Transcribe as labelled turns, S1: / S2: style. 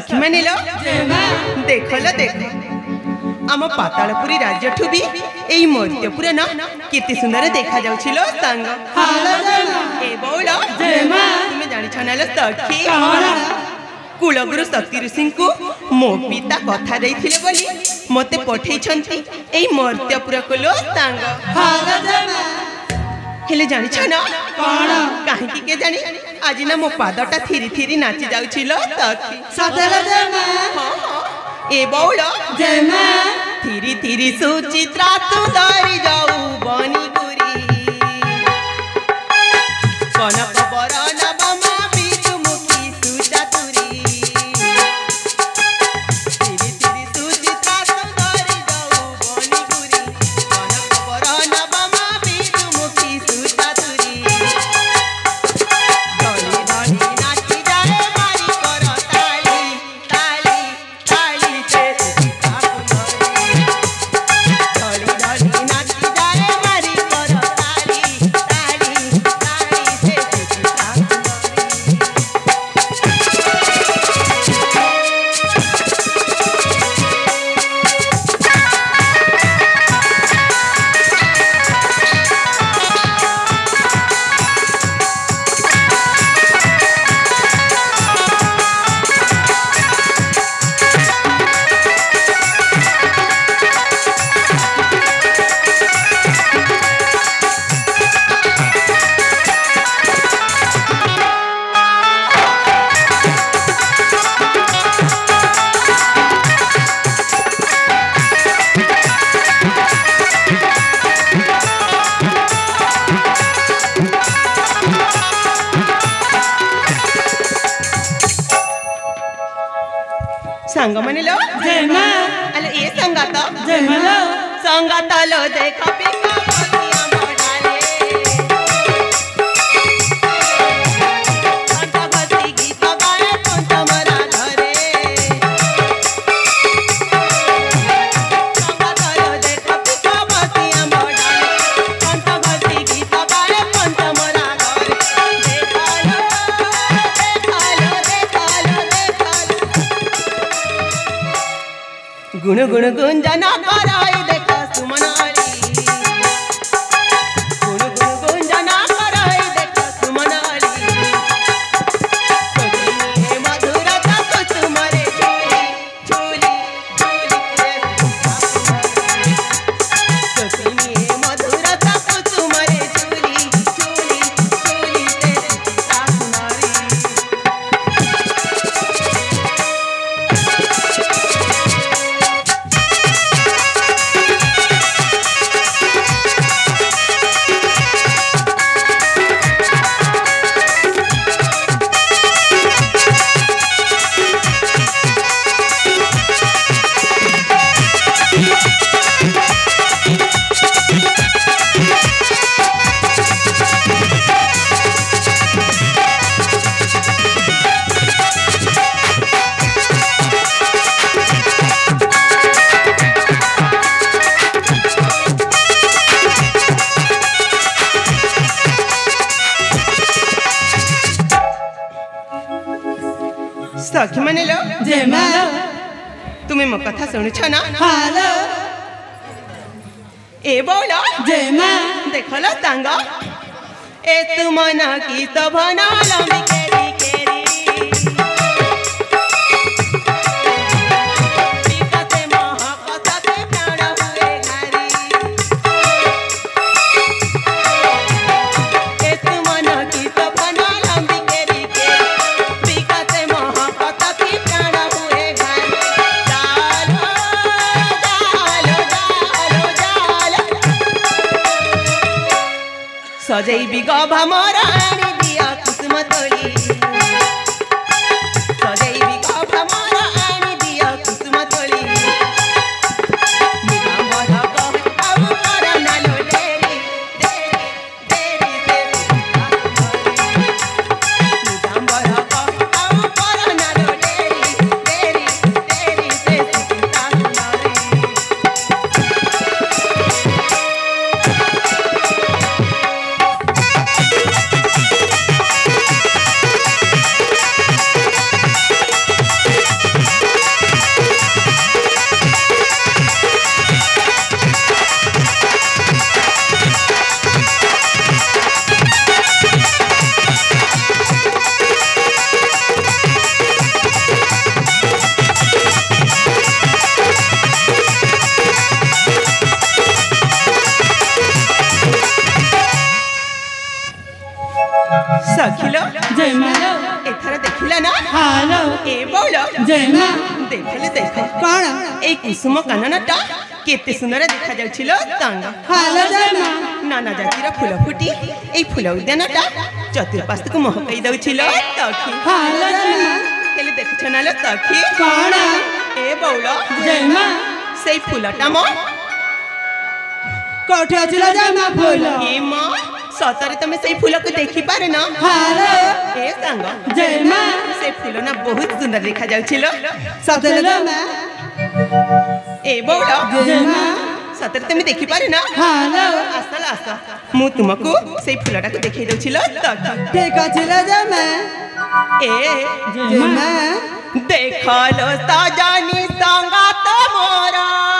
S1: ସଖୀମାନେ ଲୋ ଦେଖ ଲୋ ଦେଖ ଆମ ପାତାଳପୁରୀ ରାଜ୍ୟଠୁ ବି ଏଇ ମୈତ୍ୟପୁର ନା କେତେ ସୁନ୍ଦର ଦେଖାଯାଉଛି ଲୋ ସାଙ୍ଗ ଏ ବଉଳ ତୁମେ ଜାଣିଛ ନା ଲୋ ସଖୀ କୁଳଗୁରୁ ଶକ୍ତି ଋଷିଙ୍କୁ ମୋ ପିତା କଥା ଦେଇଥିଲେ ବୋଲି ମୋତେ ପଠେଇଛନ୍ତି ଏଇ ମର୍ତ୍ତ୍ୟପୁରକୁ ଲୋ ସାଙ୍ଗ ହେଲେ ଜାଣିଛ ନା କାହିଁକି କେ ଜାଣି ଆଜି ନା ମୋ ପାଦଟା ଥିରି ଥିରି ନାଚି ଯାଉଛିଲ ଏ ବଉଳ ଥିରି ଥିରି ସୁଚିତ୍ରା ତୁ ଧରି ଯାଉ ବନିଗୁରି जमलो संगतलो देखा बिका ಗುಣಗುಂಜನ ಪರ ଜୟମାଲ ତୁମେ ମୋ କଥା ଶୁଣୁଛ ନା ହାଲୋ ଏ ବୋଲ ଜୟମା ଦେଖଲ ସାଙ୍ଗ ଏ ତୁମ ନା ଗୀତ ଭନ ଲମ୍ବିକ সজাইবি গভা মরার দিয়া
S2: কিসমতলি যাও
S1: জয়মা দেখলে ফুল ফুটি এই ফুল উদ্যানটা চতুর্পাশকে মহকাই দেছিল তখি হ্যালো ଦେଖୁଛ ନହେଲେ ତଖି
S2: କଣ
S1: ଏ ବଉଳ
S2: ଜେମା
S1: ସେଇ ଫୁଲଟା ମୋ
S2: କୋଉଠି ଜେମା
S1: ସତରେ ତମେ ସେଇ ଫୁଲକୁ सेट थिलो
S2: ना
S1: बहुत सुंदर देखा जाउछिलो सतरे तो मां ए बौड़ा जय
S2: मां सतरे তুমি দেখি
S1: না
S2: হ্যাঁ
S1: না আস্তা আস্তা মু